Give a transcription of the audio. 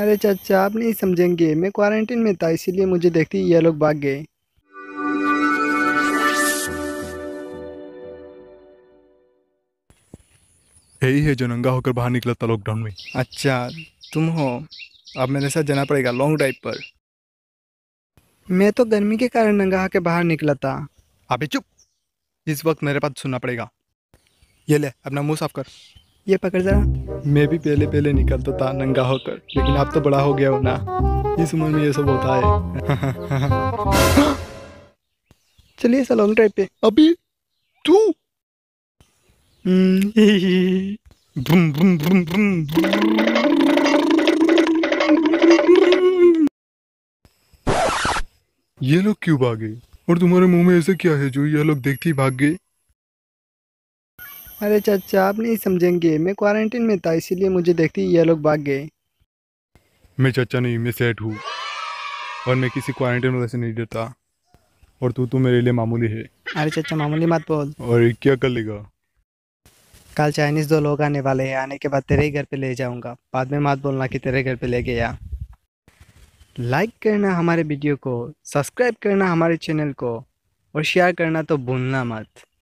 अरे चाचा आप नहीं समझेंगे मैं क्वारंटीन में था इसीलिए मुझे देखते ही ये लोग भाग गए। यही है जो नंगा होकर बाहर निकला था लॉकडाउन में। अच्छा तुम हो। अब मेरे साथ जाना पड़ेगा लॉन्ग ड्राइव पर। मैं तो गर्मी के कारण नंगा होकर बाहर निकला था अबे चुप। इस वक्त मेरे पास सुनना पड़ेगा। ये ले अपना मुँह साफ़ कर। ये पकड़ जरा। मैं भी पहले पहले निकलता था नंगा होकर लेकिन अब तो बड़ा हो गया हो ना। इस उम्र में ये सब होता है। चलिए सर लॉन्ग ड्राइव पे। अभी तू? हम्म, ये लोग क्यों भागे और तुम्हारे मुँह में ऐसा क्या है जो ये लोग देखते ही भाग गए? अरे चाचा आप नहीं समझेंगे मैं क्वारंटीन में था इसीलिए मुझे देखते ही ये लोग भाग गए। मैं चाचा नहीं मैं सेठ हूँ और मैं किसी क्वारंटाइन वाले से नहीं डरता और तू तो मेरे लिए मामूली है। अरे चाचा मामूली मत बोल। और क्या कर लेगा? कल चाइनीज़ दो लोग आने वाले हैं आने के बाद तेरे ही घर पे ले जाऊँगा। बाद में मत बोलना कि तेरे घर पे ले गया। लाइक करना हमारे वीडियो को सब्सक्राइब करना हमारे चैनल को और शेयर करना तो भूलना मत।